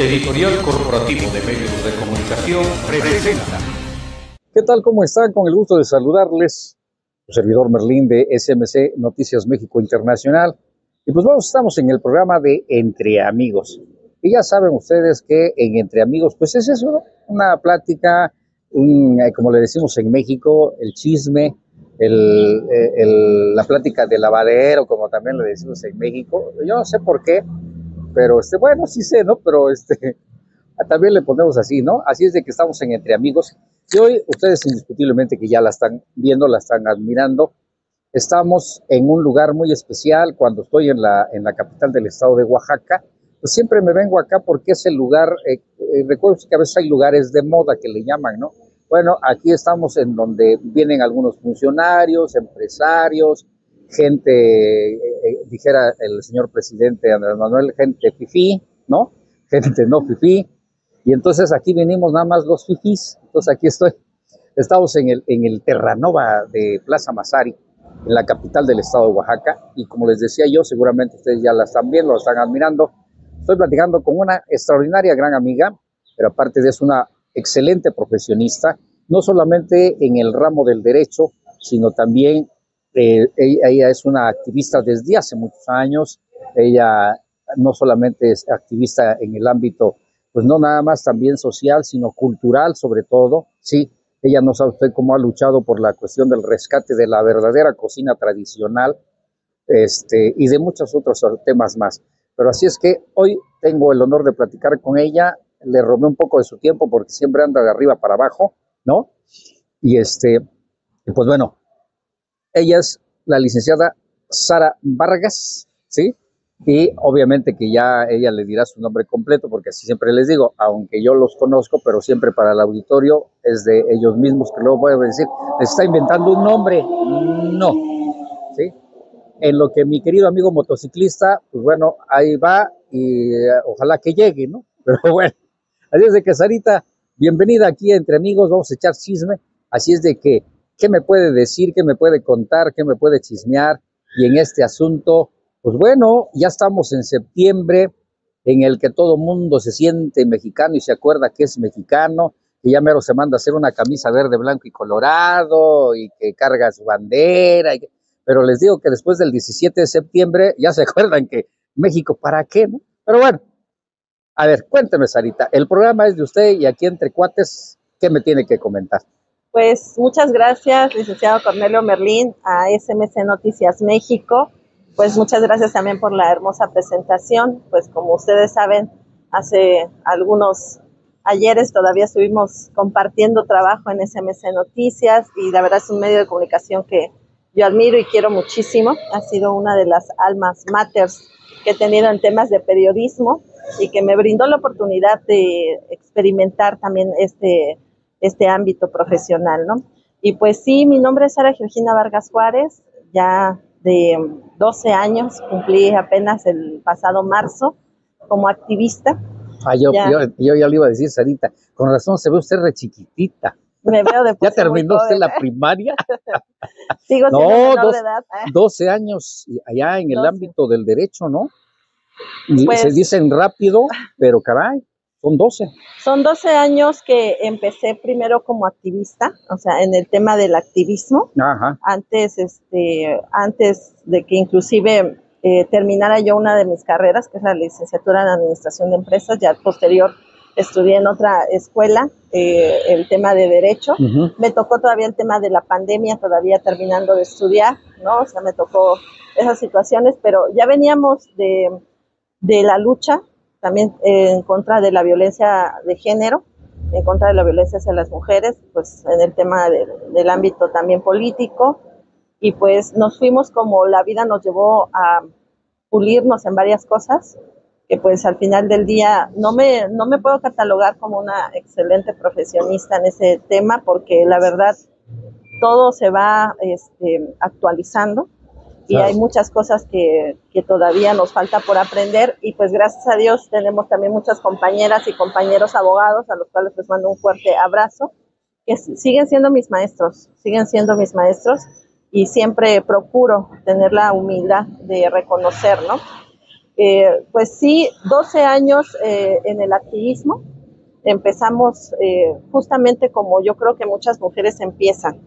Editorial Corporativo de Medios de Comunicación presenta. ¿Qué tal? ¿Cómo están? Con el gusto de saludarles. Su servidor Merlín de SMC Noticias México Internacional. Y pues vamos, estamos en el programa de Entre Amigos. Y ya saben ustedes que en Entre Amigos, pues es eso, una plática, eh, como le decimos en México, el chisme, eh, el, la plática de lavadero, como también le decimos en México. Yo no sé por qué, pero este, bueno, sí sé, ¿no? Pero este, también le ponemos así, ¿no? Así es de que estamos en Entre Amigos. Y hoy ustedes indiscutiblemente que ya la están viendo, la están admirando. Estamos en un lugar muy especial cuando estoy en la, en la capital del estado de Oaxaca. Pues siempre me vengo acá porque es el lugar, eh, eh, recuerdo que a veces hay lugares de moda que le llaman, ¿no? Bueno, aquí estamos en donde vienen algunos funcionarios, empresarios, gente, eh, dijera el señor presidente Andrés Manuel, gente fifí, ¿no? Gente no fifí. Y entonces aquí venimos nada más los fifís. Entonces aquí estoy. Estamos en el, en el Terranova de Plaza Masari, en la capital del estado de Oaxaca. Y como les decía yo, seguramente ustedes ya la están viendo, la están admirando. Estoy platicando con una extraordinaria gran amiga, pero aparte de eso, una excelente profesionista, no solamente en el ramo del derecho, sino también eh, ella, es una activista desde hace muchos años. Ella no solamente es activista en el ámbito, pues no nada más también social, sino cultural sobre todo. Sí, ella no sabe usted cómo ha luchado por la cuestión del rescate de la verdadera cocina tradicional este, y de muchos otros temas más. Pero así es que hoy tengo el honor de platicar con ella. Le robé un poco de su tiempo porque siempre anda de arriba para abajo, ¿no? Y este, pues bueno, ella es la licenciada Sara Vargas, ¿sí? Y obviamente que ya ella le dirá su nombre completo, porque así siempre les digo, aunque yo los conozco, pero siempre para el auditorio es de ellos mismos que luego pueden decir, está inventando un nombre. No, ¿sí? En lo que mi querido amigo motociclista, pues bueno, ahí va y eh, ojalá que llegue, ¿no? Pero bueno, así es de que Sarita, bienvenida aquí Entre Amigos, vamos a echar chisme, así es de que ¿Qué me puede decir? ¿Qué me puede contar? ¿Qué me puede chismear? Y en este asunto, pues bueno, ya estamos en septiembre, en el que todo mundo se siente mexicano y se acuerda que es mexicano, que ya mero se manda a hacer una camisa verde, blanco y colorado, y que carga su bandera. Pero les digo que después del 17 de septiembre ya se acuerdan que México, ¿para qué? No? Pero bueno, a ver, cuénteme, Sarita, el programa es de usted y aquí entre cuates, ¿qué me tiene que comentar? Pues muchas gracias, licenciado Cornelio Merlín, a SMC Noticias México. Pues muchas gracias también por la hermosa presentación. Pues como ustedes saben, hace algunos ayeres todavía estuvimos compartiendo trabajo en SMC Noticias y la verdad es un medio de comunicación que yo admiro y quiero muchísimo. Ha sido una de las almas matters que he tenido en temas de periodismo y que me brindó la oportunidad de experimentar también este este ámbito profesional, ¿no? Y pues sí, mi nombre es Sara Georgina Vargas Juárez, ya de 12 años, cumplí apenas el pasado marzo como activista. Ah, yo ya, yo, ya le iba a decir, Sarita, con razón se ve usted re chiquitita. Me veo de ¿Ya terminó usted la primaria? Sigo siendo de edad. 12 años allá en el ámbito del derecho, ¿no? Pues, se dicen rápido, pero caray. Son 12. Son 12 años que empecé primero como activista, o sea, en el tema del activismo. Ajá. Antes, este, antes de que inclusive eh, terminara yo una de mis carreras, que es la licenciatura en Administración de Empresas, ya posterior estudié en otra escuela eh, el tema de Derecho. Me tocó todavía el tema de la pandemia, todavía terminando de estudiar, ¿no? O sea, me tocó esas situaciones, pero ya veníamos de, de la lucha también eh, en contra de la violencia de género, en contra de la violencia hacia las mujeres, pues en el tema del ámbito también político, y pues nos fuimos como la vida nos llevó a pulirnos en varias cosas, que pues al final del día no me, no me puedo catalogar como una excelente profesionista en ese tema, porque la verdad todo se va este, actualizando y hay muchas cosas que, que, todavía nos falta por aprender y pues gracias a Dios tenemos también muchas compañeras y compañeros abogados a los cuales les mando un fuerte abrazo, que siguen siendo mis maestros, siguen siendo mis maestros y siempre procuro tener la humildad de reconocer, ¿no? Eh, pues sí, 12 años eh, en el activismo. Empezamos eh, justamente como yo creo que muchas mujeres empiezan,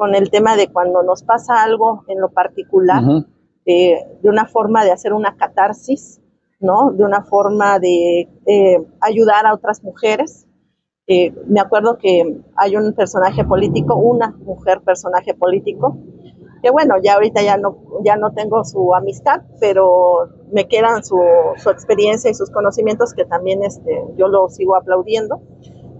con el tema de cuando nos pasa algo en lo particular, de una forma de hacer una catarsis, ¿no? De una forma de ayudar a otras mujeres. me acuerdo que hay un personaje político, una mujer personaje político, que bueno, ya ahorita ya no, ya no tengo su amistad, pero me quedan su, su experiencia y sus conocimientos que también este, yo lo sigo aplaudiendo.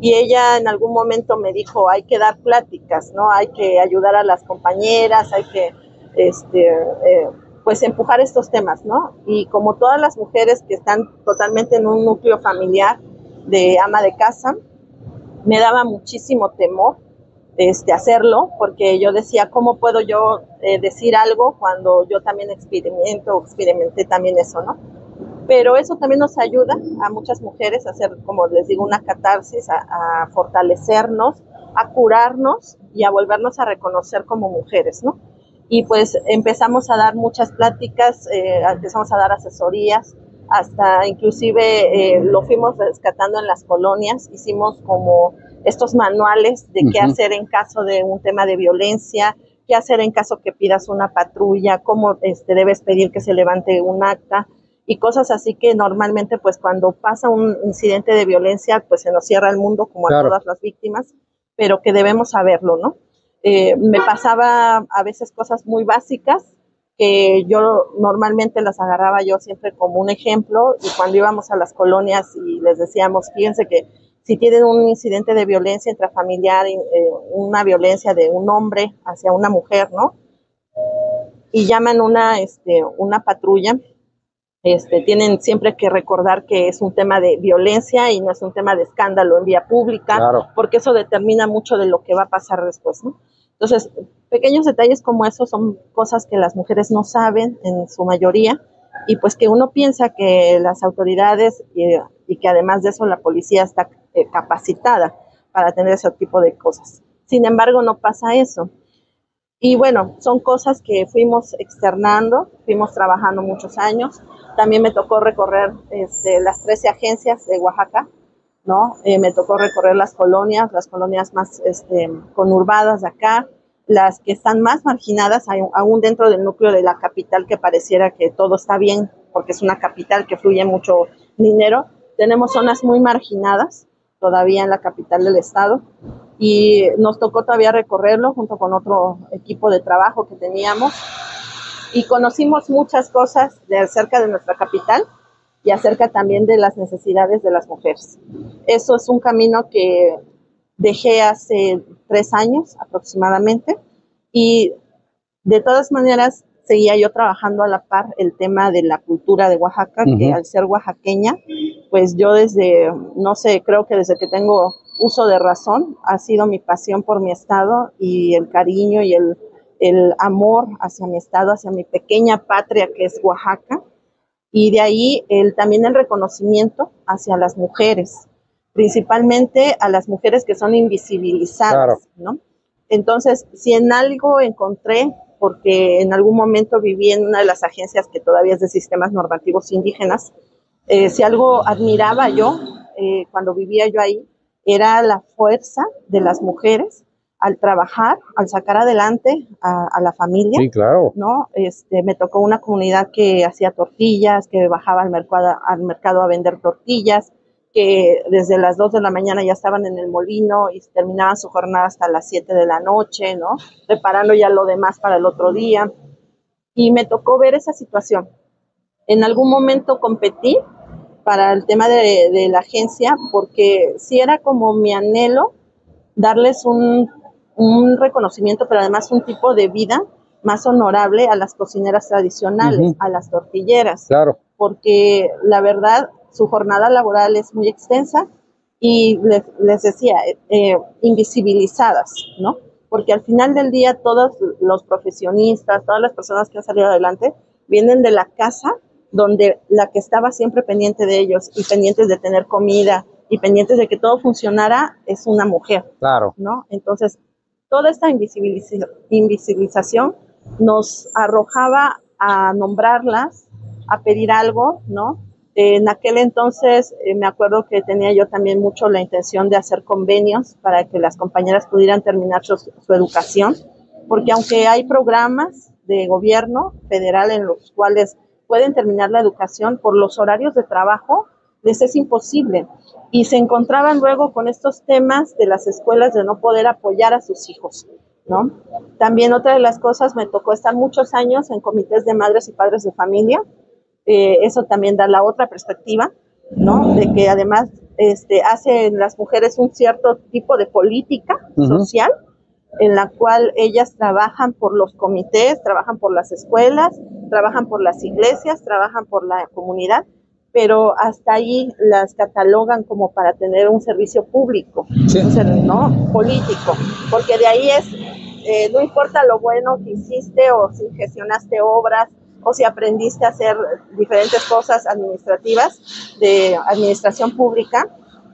Y ella en algún momento me dijo, hay que dar pláticas, ¿no? Hay que ayudar a las compañeras, hay que, este, eh, pues empujar estos temas, ¿no? Y como todas las mujeres que están totalmente en un núcleo familiar de ama de casa, me daba muchísimo temor este, hacerlo, porque yo decía, ¿cómo puedo yo eh, decir algo cuando yo también experimento experimenté también eso, ¿no? Pero eso también nos ayuda a muchas mujeres a hacer, como les digo, una catarsis, a, fortalecernos, a curarnos y a volvernos a reconocer como mujeres, ¿no? Y pues empezamos a dar muchas pláticas, eh, empezamos a dar asesorías, hasta inclusive eh, lo fuimos rescatando en las colonias, hicimos como estos manuales de qué hacer en caso de un tema de violencia, qué hacer en caso que pidas una patrulla, cómo este, debes pedir que se levante un acta y cosas así que normalmente pues cuando pasa un incidente de violencia pues se nos cierra el mundo como a todas las víctimas, pero que debemos saberlo, ¿no? Eh, me pasaba a veces cosas muy básicas que yo normalmente las agarraba yo siempre como un ejemplo y cuando íbamos a las colonias y les decíamos, fíjense que si tienen un incidente de violencia intrafamiliar, eh, una violencia de un hombre hacia una mujer, ¿no? Y llaman una, este, una patrulla, este, tienen siempre que recordar que es un tema de violencia y no es un tema de escándalo en vía pública, porque eso determina mucho de lo que va a pasar después, ¿no? Entonces, pequeños detalles como esos son cosas que las mujeres no saben en su mayoría y pues que uno piensa que las autoridades eh, y que además de eso la policía está eh, capacitada para tener ese tipo de cosas. Sin embargo, no pasa eso. Y bueno, son cosas que fuimos externando, fuimos trabajando muchos años. También me tocó recorrer este, las 13 agencias de Oaxaca, ¿no? Eh, me tocó recorrer las colonias, las colonias más este, conurbadas de acá, las que están más marginadas, aún dentro del núcleo de la capital, que pareciera que todo está bien, porque es una capital que fluye mucho dinero. Tenemos zonas muy marginadas, todavía en la capital del estado. Y nos tocó todavía recorrerlo junto con otro equipo de trabajo que teníamos. Y conocimos muchas cosas de acerca de nuestra capital y acerca también de las necesidades de las mujeres. Eso es un camino que dejé hace tres años aproximadamente. Y de todas maneras seguía yo trabajando a la par el tema de la cultura de Oaxaca, que al ser oaxaqueña, pues yo desde, no sé, creo que desde que tengo uso de razón, ha sido mi pasión por mi estado y el cariño y el, el amor hacia mi estado, hacia mi pequeña patria que es Oaxaca. Y de ahí el, también el reconocimiento hacia las mujeres, principalmente a las mujeres que son invisibilizadas, ¿no? Entonces, si en algo encontré porque en algún momento viví en una de las agencias que todavía es de sistemas normativos indígenas. Eh, si algo admiraba yo eh, cuando vivía yo ahí, era la fuerza de las mujeres al trabajar, al sacar adelante a, la familia. Sí, claro. ¿no? Este, me tocó una comunidad que hacía tortillas, que bajaba al mercado, al mercado a vender tortillas, que desde las 2 de la mañana ya estaban en el molino y terminaban su jornada hasta las 7 de la noche, ¿no? Preparando ya lo demás para el otro día. Y me tocó ver esa situación. En algún momento competí para el tema de, la agencia porque sí era como mi anhelo darles un, reconocimiento, pero además un tipo de vida más honorable a las cocineras tradicionales, a las tortilleras. Claro. Porque la verdad, su jornada laboral es muy extensa y les, decía, eh, invisibilizadas, ¿no? Porque al final del día todos los profesionistas, todas las personas que han salido adelante, vienen de la casa donde la que estaba siempre pendiente de ellos y pendientes de tener comida y pendientes de que todo funcionara es una mujer. Claro. ¿No? Entonces, toda esta invisibilización nos arrojaba a nombrarlas a pedir algo, ¿no? En aquel entonces eh, me acuerdo que tenía yo también mucho la intención de hacer convenios para que las compañeras pudieran terminar su, su educación, porque aunque hay programas de gobierno federal en los cuales pueden terminar la educación por los horarios de trabajo, les es imposible. Y se encontraban luego con estos temas de las escuelas de no poder apoyar a sus hijos, ¿no? También otra de las cosas, me tocó estar muchos años en comités de madres y padres de familia. Eh, eso también da la otra perspectiva, ¿no? De que además este, hacen las mujeres un cierto tipo de política social en la cual ellas trabajan por los comités, trabajan por las escuelas, trabajan por las iglesias, trabajan por la comunidad pero hasta ahí las catalogan como para tener un servicio público, ¿no? Político, porque de ahí es, eh, no importa lo bueno que hiciste o si gestionaste obras o si aprendiste a hacer diferentes cosas administrativas de administración pública,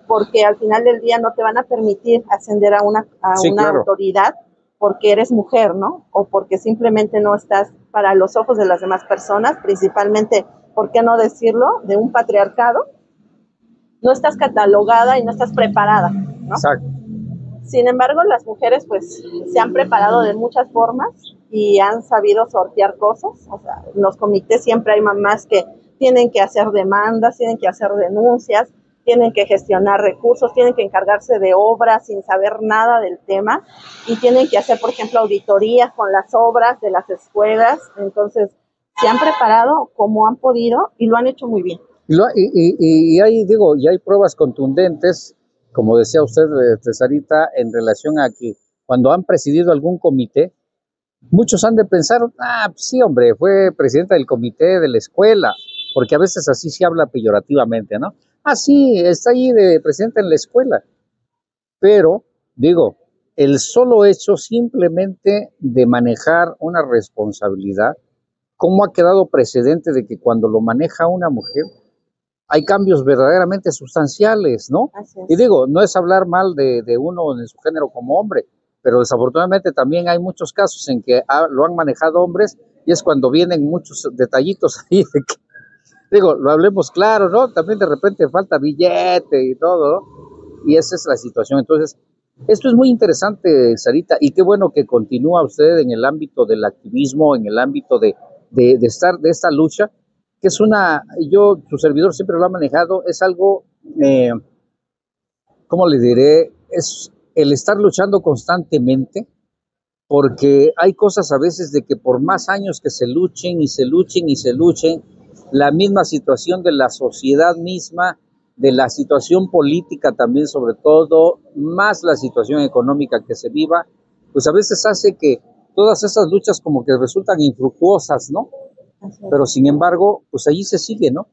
porque al final del día no te van a permitir ascender a una, a una autoridad porque eres mujer, ¿no? O porque simplemente no estás para los ojos de las demás personas, principalmente ¿por qué no decirlo?, de un patriarcado, no estás catalogada y no estás preparada, ¿no? Exacto. Sin embargo, las mujeres pues se han preparado de muchas formas y han sabido sortear cosas. O sea, en los comités siempre hay mamás que tienen que hacer demandas, tienen que hacer denuncias, tienen que gestionar recursos, tienen que encargarse de obras sin saber nada del tema y tienen que hacer, por ejemplo, auditorías con las obras de las escuelas. Entonces, se han preparado como han podido y lo han hecho muy bien. Y, hay, digo, y hay pruebas contundentes, como decía usted, Cesarita, en relación a que cuando han presidido algún comité, muchos han de pensar, ah, pues sí, hombre, fue presidenta del comité de la escuela, porque a veces así se habla peyorativamente, ¿no? Ah, sí, está ahí de presidenta en la escuela. Pero, digo, el solo hecho simplemente de manejar una responsabilidad cómo ha quedado precedente de que cuando lo maneja una mujer hay cambios verdaderamente sustanciales, ¿no? Y digo, no es hablar mal de, uno en su género como hombre, pero desafortunadamente también hay muchos casos en que lo han manejado hombres y es cuando vienen muchos detallitos ahí digo, lo hablemos claro, ¿no? También de repente falta billete y todo, ¿no? Y esa es la situación. Entonces, esto es muy interesante, Sarita, y qué bueno que continúa usted en el ámbito del activismo, en el ámbito de, de, estar, de esta lucha, que es una, yo, su servidor siempre lo ha manejado, es algo, eh, ¿cómo le diré? Es el estar luchando constantemente, porque hay cosas a veces de que por más años que se luchen y se luchen y se luchen, la misma situación de la sociedad misma, de la situación política también sobre todo, más la situación económica que se viva, pues a veces hace que todas esas luchas como que resultan infructuosas, ¿no? Pero sin embargo, pues allí se sigue, ¿no?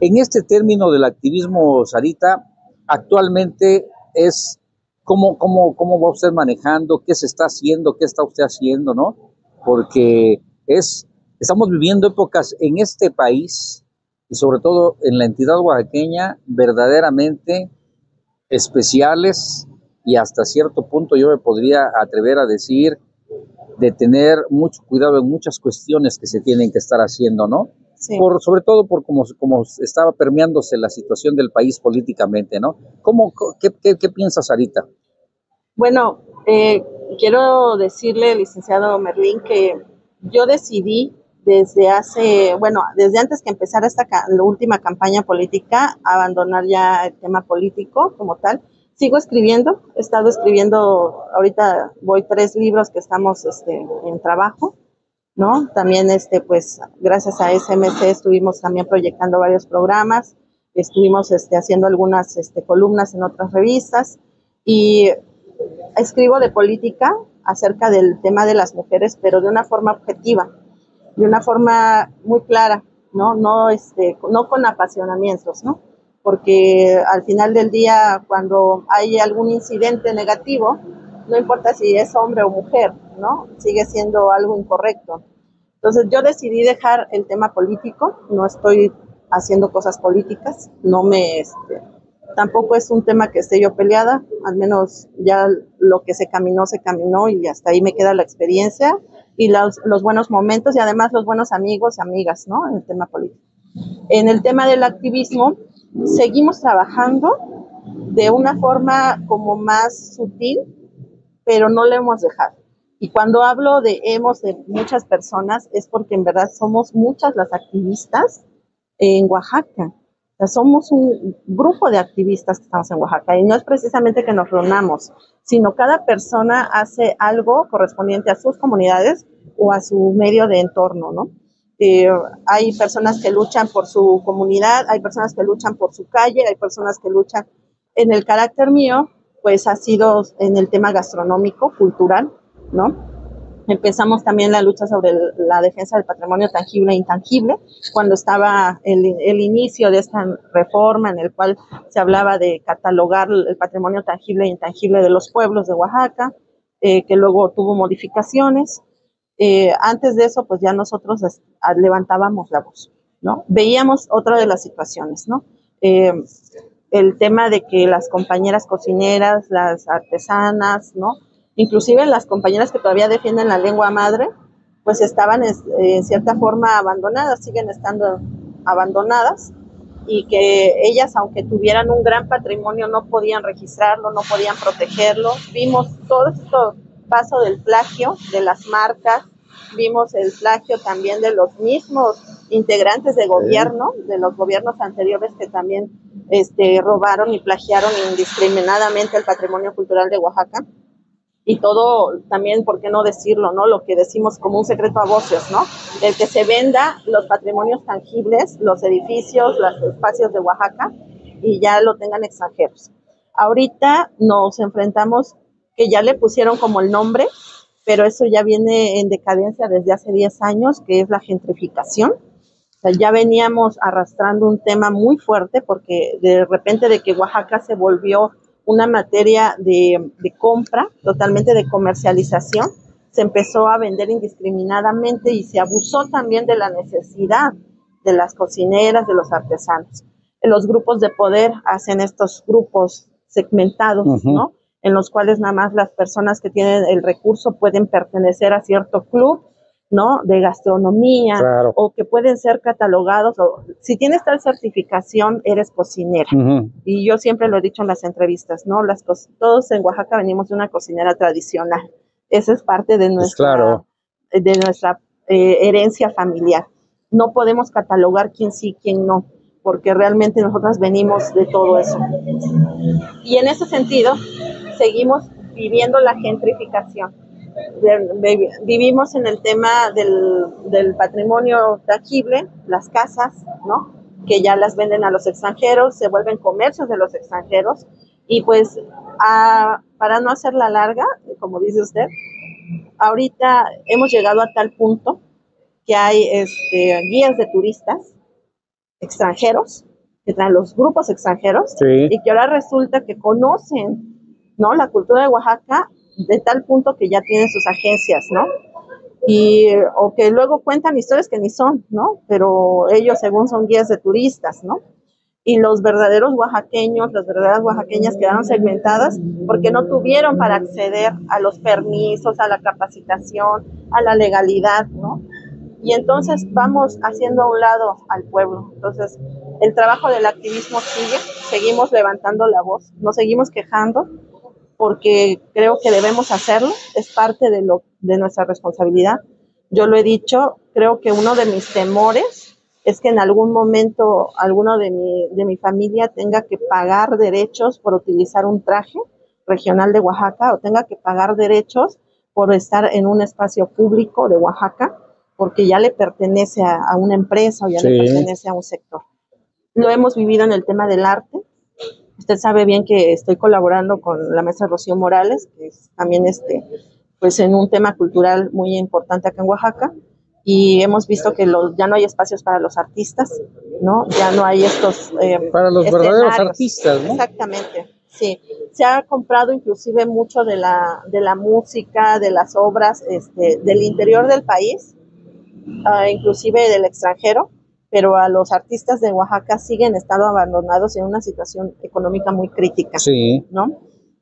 En este término del activismo, Sarita, actualmente es cómo, cómo, cómo va usted manejando, qué se está haciendo, qué está usted haciendo, ¿no? Porque es, estamos viviendo épocas en este país y sobre todo en la entidad oaxaqueña verdaderamente especiales y hasta cierto punto yo me podría atrever a decir de tener mucho cuidado en muchas cuestiones que se tienen que estar haciendo, ¿no? Por, sobre todo por cómo, como estaba permeándose la situación del país políticamente, ¿no? ¿Cómo, qué, qué, piensas, Sarita? Bueno, eh, quiero decirle, licenciado Merlín, que yo decidí desde hace, bueno, desde antes que empezara esta la última campaña política, abandonar ya el tema político como tal sigo escribiendo, he estado escribiendo, ahorita voy tres libros que estamos este, en trabajo, ¿no? También, este, pues, gracias a SMC estuvimos también proyectando varios programas, estuvimos este, haciendo algunas este, columnas en otras revistas y escribo de política acerca del tema de las mujeres, pero de una forma objetiva, de una forma muy clara, ¿no? No, este, no con apasionamientos, ¿no? porque al final del día, cuando hay algún incidente negativo, no importa si es hombre o mujer, ¿no? Sigue siendo algo incorrecto. Entonces yo decidí dejar el tema político, no estoy haciendo cosas políticas, no me, este, tampoco es un tema que esté yo peleada, al menos ya lo que se caminó, se caminó y hasta ahí me queda la experiencia y los, los buenos momentos y además los buenos amigos, amigas, ¿no? En el tema político. En el tema del activismo, seguimos trabajando de una forma como más sutil, pero no lo hemos dejado. Y cuando hablo de hemos de muchas personas es porque en verdad somos muchas las activistas en Oaxaca. O sea, somos un grupo de activistas que estamos en Oaxaca y no es precisamente que nos reunamos, sino cada persona hace algo correspondiente a sus comunidades o a su medio de entorno, ¿no? Eh, hay personas que luchan por su comunidad, hay personas que luchan por su calle, hay personas que luchan en el carácter mío, pues ha sido en el tema gastronómico, cultural, ¿no? Empezamos también la lucha sobre la defensa del patrimonio tangible e intangible, cuando estaba el, el, inicio de esta reforma en el cual se hablaba de catalogar el patrimonio tangible e intangible de los pueblos de Oaxaca, eh, que luego tuvo modificaciones. Eh, antes de eso, pues ya nosotros levantábamos la voz, ¿no? Veíamos otra de las situaciones, ¿no? Eh, el tema de que las compañeras cocineras, las artesanas, ¿no? inclusive las compañeras que todavía defienden la lengua madre, pues estaban en cierta forma abandonadas, siguen estando abandonadas y que ellas, aunque tuvieran un gran patrimonio, no podían registrarlo, no podían protegerlo. Vimos todo esto paso del plagio de las marcas, vimos el plagio también de los mismos integrantes de gobierno, de los gobiernos anteriores que también este, robaron y plagiaron indiscriminadamente el patrimonio cultural de Oaxaca y todo también, ¿por qué no decirlo, no? Lo que decimos como un secreto a voces, ¿no? El que se venda los patrimonios tangibles, los edificios, los espacios de Oaxaca y ya lo tengan extranjeros. Ahorita nos enfrentamos que ya le pusieron como el nombre, pero eso ya viene en decadencia desde hace 10 años, que es la gentrificación. O sea, ya veníamos arrastrando un tema muy fuerte porque de repente de que Oaxaca se volvió una materia de, compra, totalmente de comercialización, se empezó a vender indiscriminadamente y se abusó también de la necesidad de las cocineras, de los artesanos. Los grupos de poder hacen estos grupos segmentados, ¿no? En los cuales nada más las personas que tienen el recurso pueden pertenecer a cierto club ¿no? De gastronomía o que pueden ser catalogados o si tienes tal certificación eres cocinera. Y yo siempre lo he dicho en las entrevistas, ¿no? Las todos en Oaxaca venimos de una cocinera tradicional. Esa es parte de nuestra de nuestra eh, herencia familiar. No podemos catalogar quién sí, quién no, porque realmente nosotras venimos de todo eso. Y en ese sentido, seguimos viviendo la gentrificación vivimos en el tema del, patrimonio tangible, las casas, ¿no? Que ya las venden a los extranjeros, se vuelven comercios de los extranjeros. Y pues, para no hacerla larga, como dice usted, ahorita hemos llegado a tal punto que hay este, guías de turistas extranjeros, que traen los grupos extranjeros, y que ahora resulta que conocen ¿no? la cultura de Oaxaca de tal punto que ya tienen sus agencias, ¿no? Y, o que luego cuentan historias que ni son, ¿no? Pero ellos según son guías de turistas, ¿no? Y los verdaderos oaxaqueños, las verdaderas oaxaqueñas quedaron segmentadas porque no tuvieron para acceder a los permisos, a la capacitación, a la legalidad, ¿no? Y entonces vamos haciendo a un lado al pueblo. Entonces, el trabajo del activismo sigue, seguimos levantando la voz, nos seguimos quejando, porque creo que debemos hacerlo, es parte de, lo, de nuestra responsabilidad. Yo lo he dicho, creo que uno de mis temores es que en algún momento alguno de mi, de mi familia tenga que pagar derechos por utilizar un traje regional de Oaxaca o tenga que pagar derechos por estar en un espacio público de Oaxaca, porque ya le pertenece a, una empresa o ya le pertenece a un sector. Lo hemos vivido en el tema del arte, Usted sabe bien que estoy colaborando con la maestra Rocío Morales, que es también este, pues en un tema cultural muy importante acá en Oaxaca, y hemos visto que ya no hay espacios para los artistas, ¿no? Ya no hay estos... Eh, para los verdaderos artistas, ¿no? Exactamente, sí. Se ha comprado inclusive mucho de la, de la música, de las obras este, del interior del país, uh, inclusive del extranjero, pero a los artistas de Oaxaca siguen estando abandonados en una situación económica muy crítica, sí. ¿no?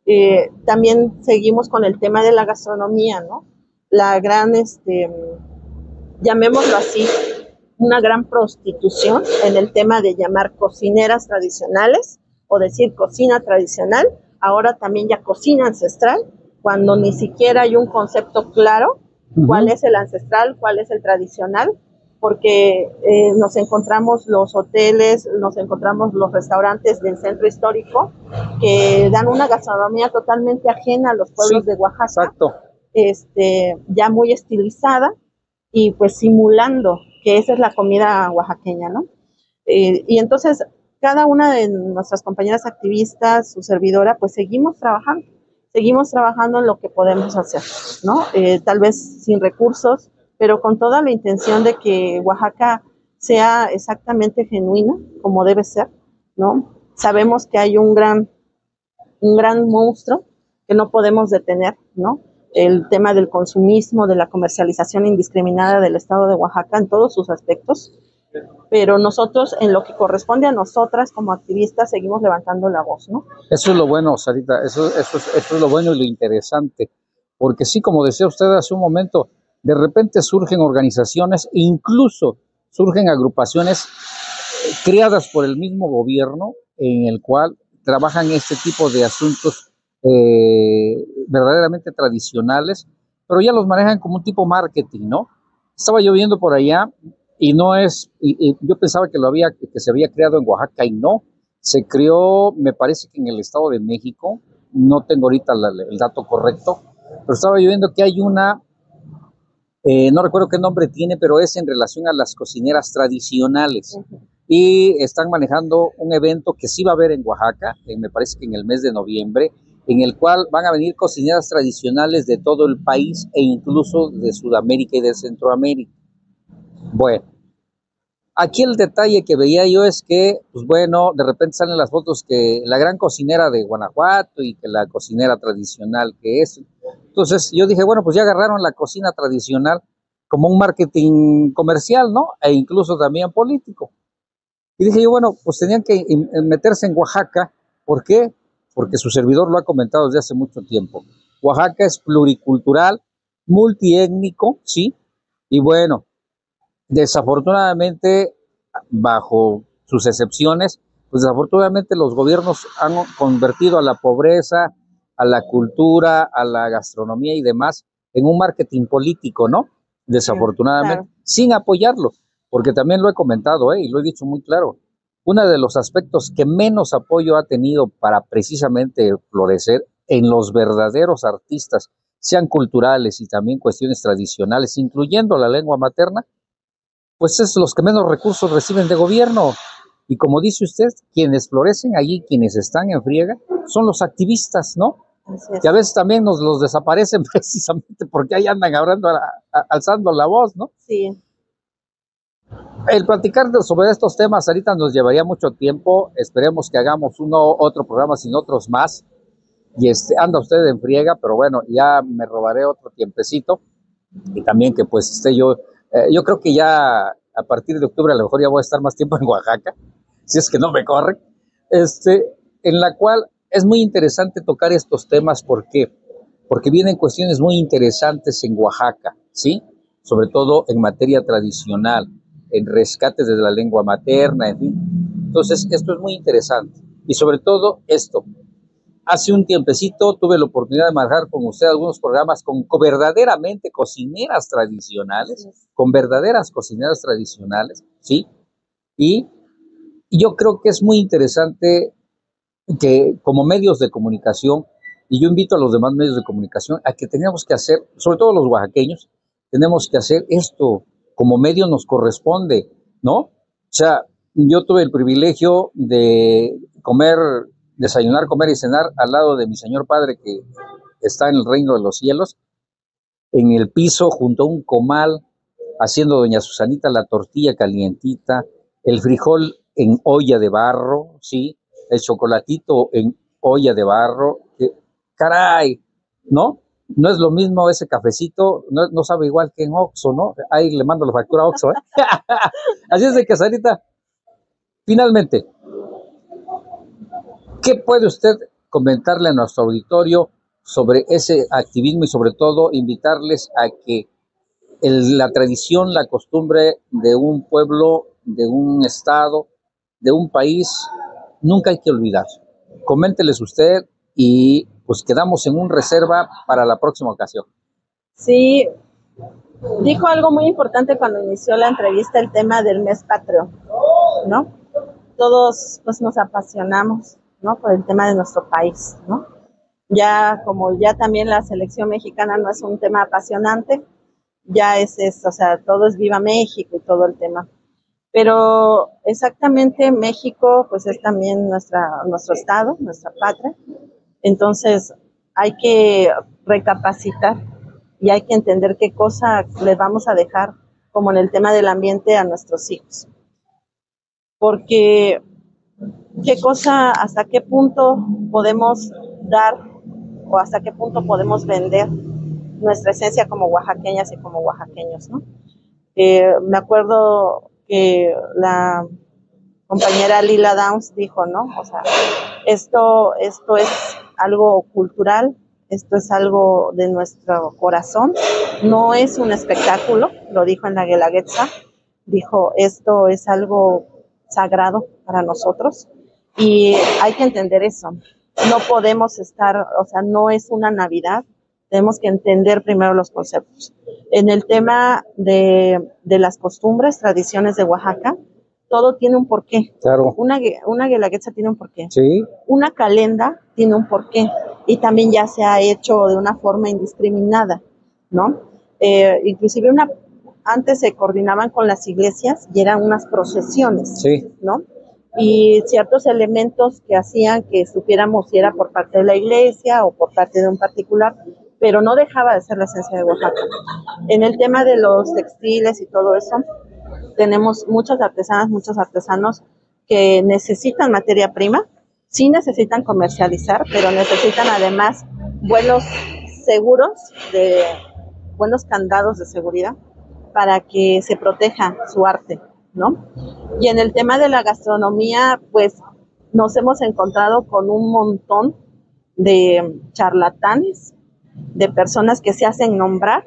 Eh, también seguimos con el tema de la gastronomía, ¿no? La gran, este, llamémoslo así, una gran prostitución en el tema de llamar cocineras tradicionales o decir cocina tradicional, ahora también ya cocina ancestral, cuando ni siquiera hay un concepto claro cuál es el ancestral, cuál es el tradicional, porque eh, nos encontramos los hoteles, nos encontramos los restaurantes del centro histórico que dan una gastronomía totalmente ajena a los pueblos de Oaxaca, exacto. Este, ya muy estilizada y pues simulando que esa es la comida oaxaqueña, ¿no? Eh, y entonces cada una de nuestras compañeras activistas, su servidora, pues seguimos trabajando, seguimos trabajando en lo que podemos hacer, ¿no? Eh, tal vez sin recursos, pero con toda la intención de que Oaxaca sea exactamente genuina, como debe ser, ¿no? Sabemos que hay un gran, un gran monstruo que no podemos detener, ¿no? El tema del consumismo, de la comercialización indiscriminada del Estado de Oaxaca en todos sus aspectos, pero nosotros en lo que corresponde a nosotras como activistas seguimos levantando la voz, ¿no? Eso es lo bueno, Sarita, eso, eso, es, eso es lo bueno y lo interesante, porque sí, como decía usted hace un momento, de repente surgen organizaciones, incluso surgen agrupaciones eh, creadas por el mismo gobierno en el cual trabajan este tipo de asuntos eh, verdaderamente tradicionales, pero ya los manejan como un tipo marketing, ¿no? Estaba yo viendo por allá y no es, y, yo pensaba que lo había, que se había creado en Oaxaca y no, se creó, me parece que en el Estado de México, no tengo ahorita el dato correcto, pero estaba yo viendo que hay una, eh, no recuerdo qué nombre tiene, pero es en relación a las cocineras tradicionales. Y están manejando un evento que sí va a haber en Oaxaca, me parece que en el mes de noviembre, en el cual van a venir cocineras tradicionales de todo el país e incluso de Sudamérica y de Centroamérica. Bueno, Aquí el detalle que veía yo es que, pues bueno, de repente salen las fotos que la gran cocinera de Guanajuato y que la cocinera tradicional que es. Entonces yo dije, bueno, pues ya agarraron la cocina tradicional como un marketing comercial, ¿no? E incluso también político. Y dije yo, bueno, pues tenían que meterse en Oaxaca. ¿Por qué? Porque su servidor lo ha comentado desde hace mucho tiempo. Oaxaca es pluricultural, multiétnico, ¿sí? Y bueno, Desafortunadamente, bajo sus excepciones, pues desafortunadamente los gobiernos han convertido a la pobreza, a la cultura, a la gastronomía y demás en un marketing político, ¿no? Desafortunadamente, sin apoyarlo, porque también lo he comentado ¿eh? y lo he dicho muy claro. Uno de los aspectos que menos apoyo ha tenido para precisamente florecer en los verdaderos artistas, sean culturales y también cuestiones tradicionales, incluyendo la lengua materna, pues es los que menos recursos reciben de gobierno. Y como dice usted, quienes florecen allí, quienes están en friega, son los activistas, ¿no? Que a veces también nos los desaparecen precisamente porque ahí andan hablando, alzando la voz, ¿no? Sí. El platicar sobre estos temas ahorita nos llevaría mucho tiempo. Esperemos que hagamos uno otro programa sin otros más. Y este, anda usted en friega, pero bueno, ya me robaré otro tiempecito. Y también que pues esté yo eh, yo creo que ya a partir de octubre a lo mejor ya voy a estar más tiempo en Oaxaca, si es que no me corre, este, en la cual es muy interesante tocar estos temas, ¿por qué? Porque vienen cuestiones muy interesantes en Oaxaca, ¿sí? Sobre todo en materia tradicional, en rescates de la lengua materna, en fin. Entonces, esto es muy interesante. Y sobre todo esto, Hace un tiempecito tuve la oportunidad de manejar con usted algunos programas con verdaderamente cocineras tradicionales, con verdaderas cocineras tradicionales, ¿sí? Y yo creo que es muy interesante que como medios de comunicación, y yo invito a los demás medios de comunicación a que tengamos que hacer, sobre todo los oaxaqueños, tenemos que hacer esto como medio nos corresponde, ¿no? O sea, yo tuve el privilegio de comer desayunar, comer y cenar al lado de mi señor padre que está en el reino de los cielos, en el piso junto a un comal, haciendo doña Susanita la tortilla calientita, el frijol en olla de barro, ¿sí? El chocolatito en olla de barro. caray, ¿no? No es lo mismo ese cafecito, no, sabe igual que en Oxxo, ¿no? Ahí le mando la factura a Oxxo, ¿eh? Así es de que, finalmente, ¿Qué puede usted comentarle a nuestro auditorio sobre ese activismo y sobre todo invitarles a que la tradición, la costumbre de un pueblo, de un estado, de un país, nunca hay que olvidar. Coménteles usted y pues quedamos en un reserva para la próxima ocasión. Sí, dijo algo muy importante cuando inició la entrevista, el tema del mes patrio, ¿no? Todos pues nos apasionamos, ¿no? Por el tema de nuestro país. Ya como ya también la selección mexicana no es un tema apasionante, ya es eso, o sea, todo es viva México y todo el tema. Pero exactamente México pues es también nuestra, nuestro estado, nuestra patria. Entonces hay que recapacitar y hay que entender qué cosa le vamos a dejar, como en el tema del ambiente, a nuestros hijos. Porque qué cosa, hasta qué punto podemos dar o hasta qué punto podemos vender nuestra esencia como oaxaqueñas y como oaxaqueños, ¿no? Eh, me acuerdo que la compañera Lila Downs dijo, ¿no? O sea, esto, esto es algo cultural, esto es algo de nuestro corazón, no es un espectáculo, lo dijo en la Guelaguetza, dijo, esto es algo sagrado para nosotros y hay que entender eso. No podemos estar, o sea, no es una Navidad, tenemos que entender primero los conceptos. En el tema de, de las costumbres, tradiciones de Oaxaca, todo tiene un porqué. Claro. Una, una guelaguetza tiene un porqué. Sí. Una calenda tiene un porqué. Y también ya se ha hecho de una forma indiscriminada, ¿no? Eh, inclusive una, antes se coordinaban con las iglesias y eran unas procesiones, sí. ¿no? Y ciertos elementos que hacían que supiéramos si era por parte de la iglesia o por parte de un particular, pero no dejaba de ser la esencia de Oaxaca. En el tema de los textiles y todo eso, tenemos muchas artesanas, muchos artesanos que necesitan materia prima, sí necesitan comercializar, pero necesitan además vuelos seguros, de buenos candados de seguridad para que se proteja su arte, ¿no? Y en el tema de la gastronomía, pues nos hemos encontrado con un montón de charlatanes, de personas que se hacen nombrar,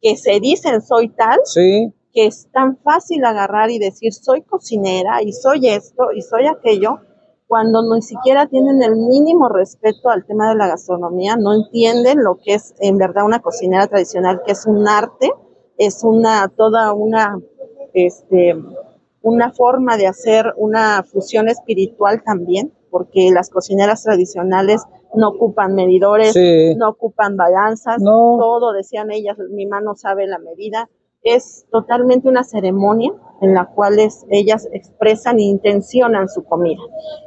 que se dicen soy tal, sí que es tan fácil agarrar y decir soy cocinera y soy esto y soy aquello, cuando ni siquiera tienen el mínimo respeto al tema de la gastronomía, no entienden lo que es en verdad una cocinera tradicional, que es un arte, es una toda una este una forma de hacer una fusión espiritual también, porque las cocineras tradicionales no ocupan medidores, no ocupan balanzas, todo decían ellas, mi mano sabe la medida, es totalmente una ceremonia en la cual ellas expresan e intencionan su comida.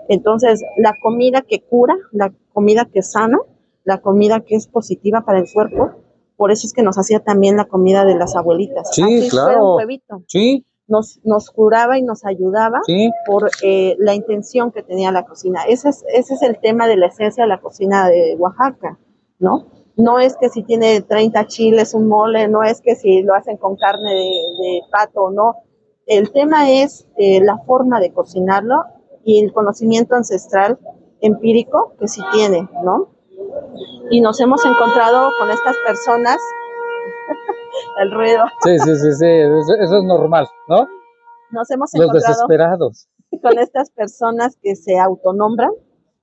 Entonces, la comida que cura, la comida que sana, la comida que es positiva para el cuerpo, por eso es que nos hacía también la comida de las abuelitas. Sí, claro. un huevito. Sí. Nos, nos curaba y nos ayudaba por eh, la intención que tenía la cocina. Ese es, ese es el tema de la esencia de la cocina de Oaxaca, ¿no? No es que si tiene 30 chiles un mole, no es que si lo hacen con carne de, pato o no. El tema es eh, la forma de cocinarlo y el conocimiento ancestral empírico que sí tiene, ¿no? Y nos hemos encontrado con estas personas, el ruido. Sí, sí, sí, sí, eso, es normal, ¿no? Nos hemos encontrado Los desesperados. con estas personas que se autonombran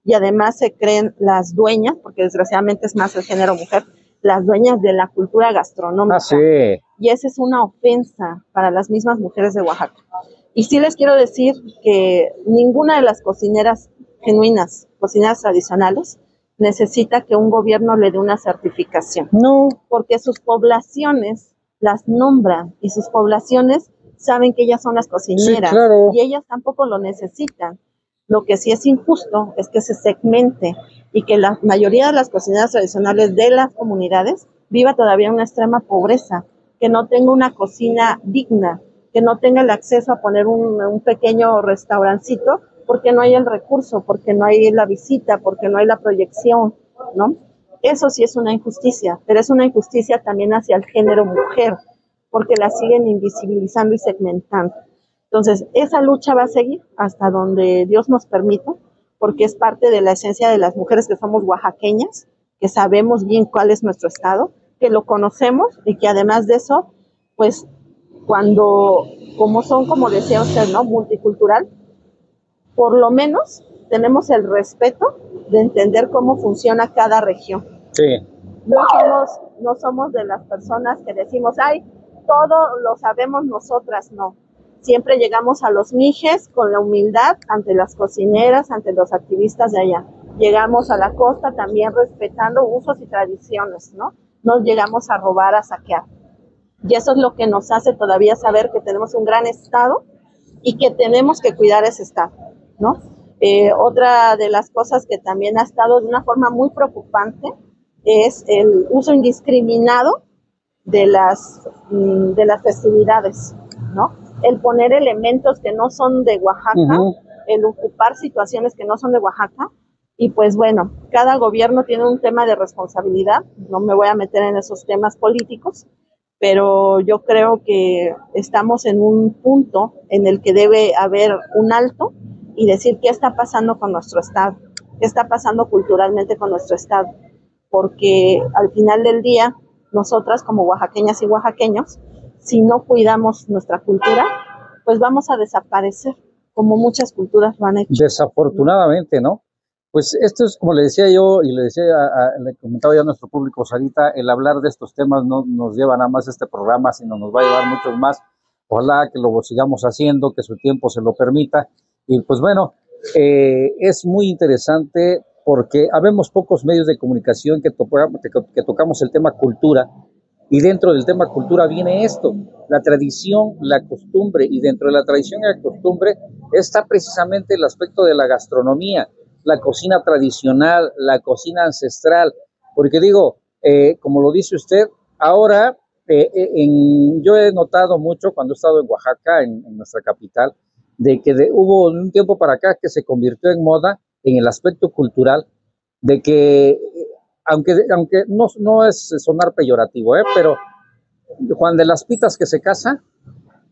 y además se creen las dueñas, porque desgraciadamente es más el género mujer, las dueñas de la cultura gastronómica. Ah, sí. Y esa es una ofensa para las mismas mujeres de Oaxaca. Y sí les quiero decir que ninguna de las cocineras genuinas, cocineras tradicionales, necesita que un gobierno le dé una certificación. No. Porque sus poblaciones las nombran y sus poblaciones saben que ellas son las cocineras sí, claro. y ellas tampoco lo necesitan. Lo que sí es injusto es que se segmente y que la mayoría de las cocineras tradicionales de las comunidades viva todavía en una extrema pobreza, que no tenga una cocina digna, que no tenga el acceso a poner un, pequeño restaurancito porque no hay el recurso, porque no hay la visita, porque no hay la proyección, ¿no? Eso sí es una injusticia, pero es una injusticia también hacia el género mujer, porque la siguen invisibilizando y segmentando. Entonces, esa lucha va a seguir hasta donde Dios nos permita, porque es parte de la esencia de las mujeres que somos oaxaqueñas, que sabemos bien cuál es nuestro estado, que lo conocemos y que además de eso pues cuando, como son, como decía usted, ¿no? Multicultural, por lo menos tenemos el respeto de entender cómo funciona cada región. Sí. No somos, no somos de las personas que decimos, ay, todo lo sabemos nosotras, no. Siempre llegamos a los mijes con la humildad ante las cocineras, ante los activistas de allá. Llegamos a la costa también respetando usos y tradiciones, ¿no? No llegamos a robar, a saquear. Y eso es lo que nos hace todavía saber que tenemos un gran Estado y que tenemos que cuidar ese Estado, ¿no? Eh, otra de las cosas que también ha estado de una forma muy preocupante es el uso indiscriminado de las, mm, de las festividades, ¿no? El poner elementos que no son de Oaxaca, el ocupar situaciones que no son de Oaxaca, y pues bueno, cada gobierno tiene un tema de responsabilidad, no me voy a meter en esos temas políticos, pero yo creo que estamos en un punto en el que debe haber un alto y decir qué está pasando con nuestro Estado, qué está pasando culturalmente con nuestro Estado, porque al final del día, nosotras como oaxaqueñas y oaxaqueños, si no cuidamos nuestra cultura, pues vamos a desaparecer, como muchas culturas lo han hecho. Desafortunadamente, ¿no? Pues esto es, como le decía yo y le decía, le comentaba ya a nuestro público, Sarita, el hablar de estos temas no nos lleva nada más este programa, sino nos va a llevar muchos más. Ojalá que lo sigamos haciendo, que su tiempo se lo permita. Y pues bueno, eh, es muy interesante porque habemos pocos medios de comunicación que, que tocamos el tema cultura. Y dentro del tema cultura viene esto, la tradición, la costumbre. Y dentro de la tradición y la costumbre está precisamente el aspecto de la gastronomía la cocina tradicional, la cocina ancestral, porque digo, eh, como lo dice usted, ahora eh, yo he notado mucho cuando he estado en Oaxaca, en, nuestra capital, de que hubo un tiempo para acá que se convirtió en moda en el aspecto cultural, de que, aunque, aunque no, no es sonar peyorativo, pero Juan de las Pitas que se casa,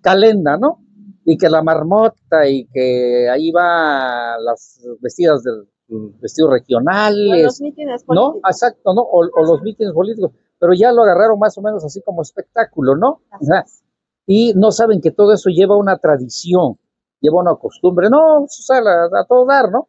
calenda, ¿no? y que la marmota y que ahí va las vestidas de vestidos regionales. los mítines políticos. ¿No? Exacto, ¿no? O, los mítines políticos. Pero ya lo agarraron más o menos así como espectáculo, ¿no? y no saben que todo eso lleva una tradición, lleva una costumbre. No, o sea, a, todo dar, ¿no?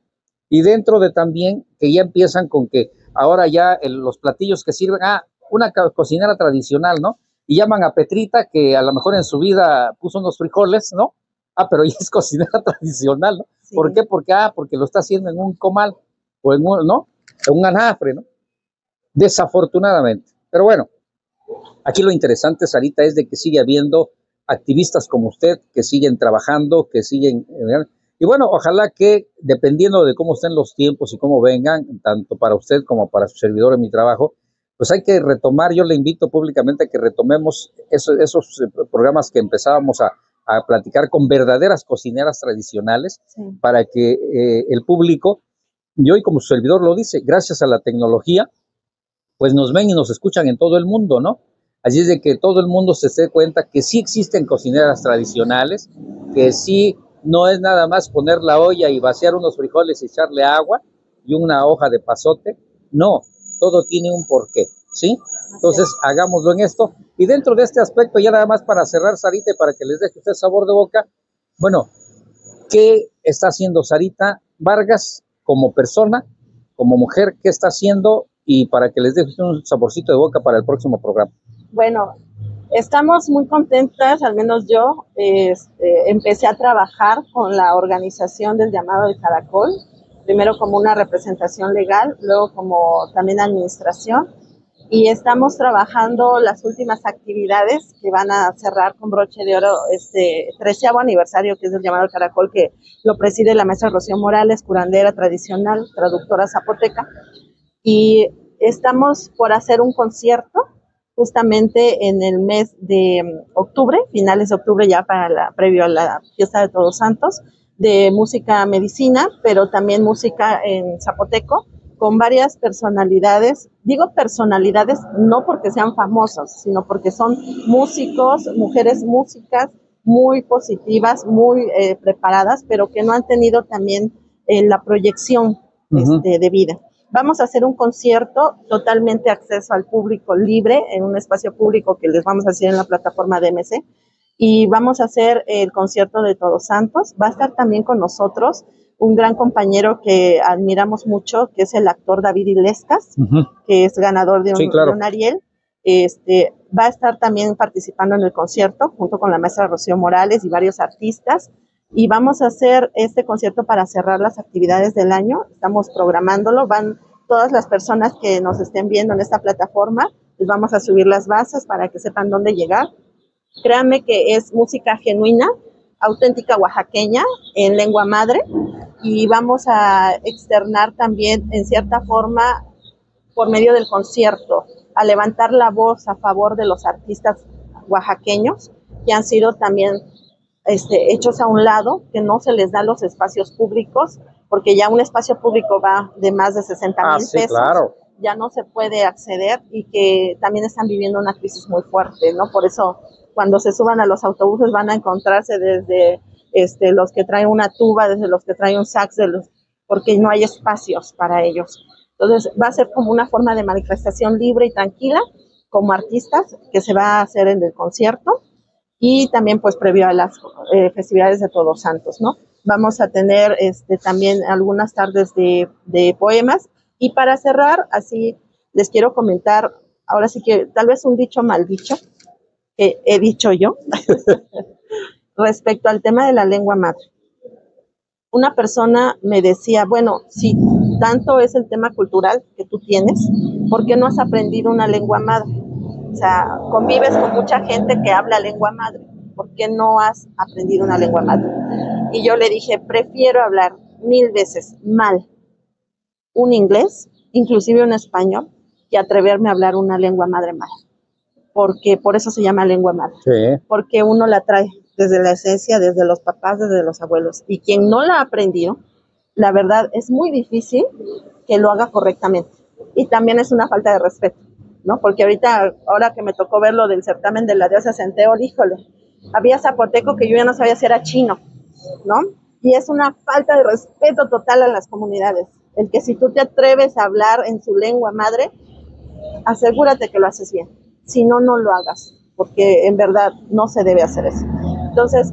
Y dentro de también que ya empiezan con que ahora ya los platillos que sirven, ah, una cocinera tradicional, ¿no? Y llaman a Petrita, que a lo mejor en su vida puso unos frijoles, ¿no? Ah, pero ya es cocinera tradicional, ¿no? ¿Por qué? Porque, ah, porque lo está haciendo en un comal o en un, ¿no? En un anafre, ¿no? Desafortunadamente. Pero bueno, aquí lo interesante, Sarita, es de que sigue habiendo activistas como usted que siguen trabajando, que siguen... Y bueno, ojalá que dependiendo de cómo estén los tiempos y cómo vengan, tanto para usted como para su servidor en mi trabajo, pues hay que retomar, yo le invito públicamente a que retomemos esos, esos eh, programas que empezábamos a, a platicar con verdaderas cocineras tradicionales para que eh, el público, y hoy como su servidor lo dice, gracias a la tecnología, pues nos ven y nos escuchan en todo el mundo, ¿no? Así es de que todo el mundo se dé cuenta que sí existen cocineras tradicionales, que sí no es nada más poner la olla y vaciar unos frijoles y echarle agua y una hoja de pasote, no, todo tiene un porqué, ¿sí? Entonces, hagámoslo en esto. Y dentro de este aspecto, ya nada más para cerrar, Sarita, y para que les deje usted sabor de boca, bueno, ¿qué está haciendo Sarita Vargas como persona, como mujer? ¿Qué está haciendo? Y para que les deje un saborcito de boca para el próximo programa. Bueno, estamos muy contentas, al menos yo. Este, empecé a trabajar con la organización del llamado de Caracol, primero como una representación legal, luego como también administración y estamos trabajando las últimas actividades que van a cerrar con broche de oro este treceavo aniversario que es el llamado Caracol que lo preside la maestra Rocío Morales, curandera tradicional, traductora zapoteca y estamos por hacer un concierto justamente en el mes de octubre, finales de octubre ya para la previo a la fiesta de Todos Santos de música medicina, pero también música en zapoteco con varias personalidades. Digo personalidades no porque sean famosos, sino porque son músicos, mujeres músicas muy positivas, muy eh, preparadas, pero que no han tenido también eh, la proyección este, de vida. Vamos a hacer un concierto totalmente acceso al público libre en un espacio público que les vamos a hacer en la plataforma DMC. Y vamos a hacer el concierto de Todos Santos. Va a estar también con nosotros un gran compañero que admiramos mucho, que es el actor David Ilescas, que es ganador de un, Ariel. Este, va a estar también participando en el concierto junto con la maestra Rocío Morales y varios artistas. Y vamos a hacer este concierto para cerrar las actividades del año. Estamos programándolo. Van todas las personas que nos estén viendo en esta plataforma. Les vamos a subir las bases para que sepan dónde llegar. Créanme que es música genuina, auténtica oaxaqueña en lengua madre y vamos a externar también en cierta forma por medio del concierto, a levantar la voz a favor de los artistas oaxaqueños que han sido también este, hechos a un lado, que no se les da los espacios públicos, porque ya un espacio público va de más de 60 ah, mil pesos. Ya no se puede acceder y que también están viviendo una crisis muy fuerte, ¿no? Por eso cuando se suban a los autobuses van a encontrarse desde este, los que traen una tuba, desde los que traen un sax, de los, porque no hay espacios para ellos. Entonces va a ser como una forma de manifestación libre y tranquila como artistas que se va a hacer en el concierto y también pues previo a las eh, festividades de Todos Santos, ¿no? Vamos a tener este, también algunas tardes de, de poemas y para cerrar, así les quiero comentar, ahora sí que tal vez un dicho mal dicho, que he dicho yo, respecto al tema de la lengua madre. Una persona me decía, bueno, si tanto es el tema cultural que tú tienes, ¿por qué no has aprendido una lengua madre? O sea, convives con mucha gente que habla lengua madre, ¿por qué no has aprendido una lengua madre? Y yo le dije, prefiero hablar mil veces mal un inglés, inclusive un español, que atreverme a hablar una lengua madre mal. Porque por eso se llama lengua madre. Porque uno la trae desde la esencia, desde los papás, desde los abuelos. Y quien no la ha aprendido, la verdad es muy difícil que lo haga correctamente. Y también es una falta de respeto, ¿no? Porque ahorita, ahora que me tocó ver lo del certamen de la diosa Centeol, híjole, había zapoteco que yo ya no sabía si era chino, ¿no? Y es una falta de respeto total a las comunidades. El que si tú te atreves a hablar en su lengua madre, asegúrate que lo haces bien. Si no, no lo hagas, porque en verdad no se debe hacer eso. Entonces,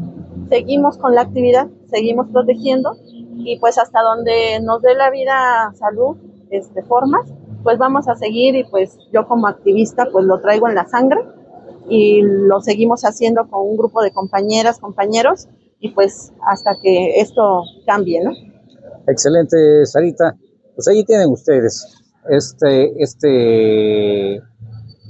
seguimos con la actividad, seguimos protegiendo y pues hasta donde nos dé la vida salud, este, formas, pues vamos a seguir y pues yo como activista pues lo traigo en la sangre y lo seguimos haciendo con un grupo de compañeras, compañeros y pues hasta que esto cambie, ¿no? Excelente, Sarita. Pues ahí tienen ustedes este, este,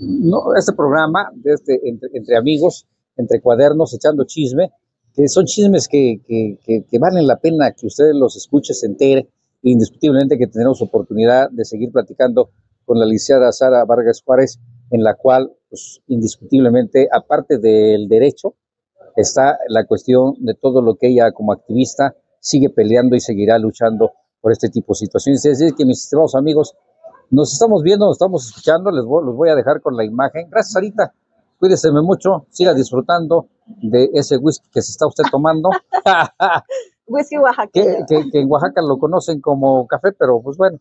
no, este programa de este, entre amigos entre cuadernos echando chisme, que son chismes que, que, valen la pena que ustedes los escuchen, se entere, indiscutiblemente que tenemos oportunidad de seguir platicando con la licenciada Sara Vargas Juárez, en la cual, pues, indiscutiblemente, aparte del derecho, está la cuestión de todo lo que ella como activista sigue peleando y seguirá luchando por este tipo de situaciones. Es decir, que mis estimados amigos, nos estamos viendo, nos estamos escuchando, les los voy a dejar con la imagen. Gracias, Sarita. Cuídese mucho, siga disfrutando de ese whisky que se está usted tomando. whisky Oaxaca. Que, en Oaxaca lo conocen como café, pero pues bueno,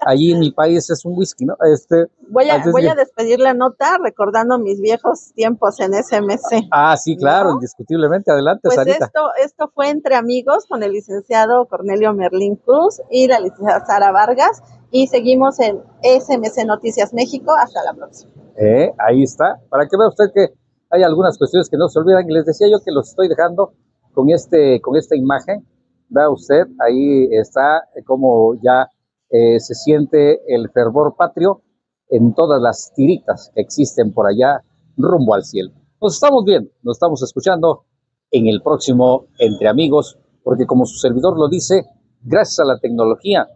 allí en mi país es un whisky, ¿no? Este, voy a, voy a despedir la nota recordando mis viejos tiempos en SMC. Ah, sí, claro, indiscutiblemente. Adelante, pues Esto, esto fue entre amigos con el licenciado Cornelio Merlín Cruz y la licenciada Sara Vargas y seguimos en SMC Noticias México. Hasta la próxima. Eh, ahí está, para que vea usted que hay algunas cuestiones que no se olvidan. Y les decía yo que los estoy dejando con, este, con esta imagen. Vea usted, ahí está como ya eh, se siente el fervor patrio en todas las tiritas que existen por allá rumbo al cielo. Nos estamos viendo, nos estamos escuchando en el próximo Entre Amigos, porque como su servidor lo dice, gracias a la tecnología,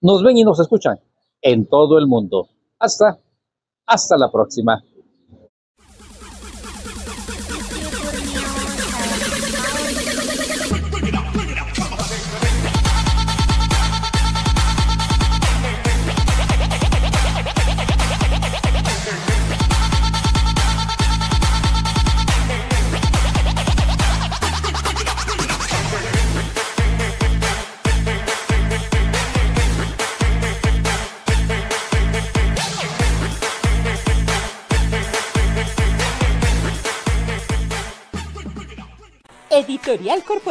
nos ven y nos escuchan en todo el mundo. Hasta, hasta la próxima.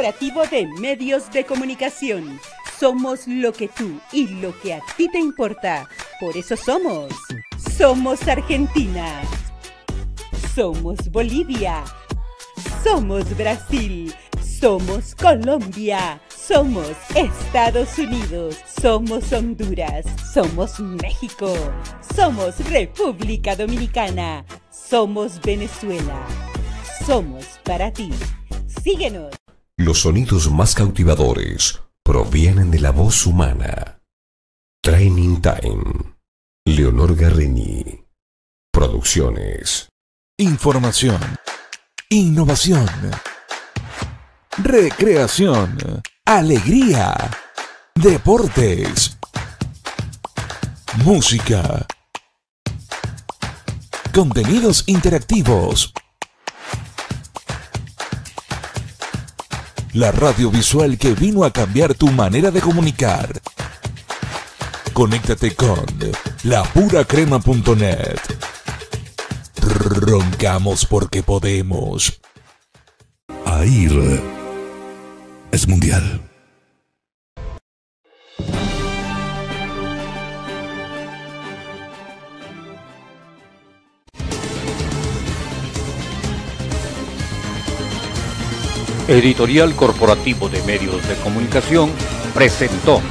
Corporativo de Medios de Comunicación. Somos lo que tú y lo que a ti te importa. Por eso somos. Somos Argentina. Somos Bolivia. Somos Brasil. Somos Colombia. Somos Estados Unidos. Somos Honduras. Somos México. Somos República Dominicana. Somos Venezuela. Somos para ti. Síguenos. Los sonidos más cautivadores provienen de la voz humana. Training Time. Leonor Garrini. Producciones. Información. Innovación. Recreación. Alegría. Deportes. Música. Contenidos interactivos. La radio visual que vino a cambiar tu manera de comunicar. Conéctate con lapuracrema.net. Roncamos porque podemos. AIR es mundial. Editorial Corporativo de Medios de Comunicación presentó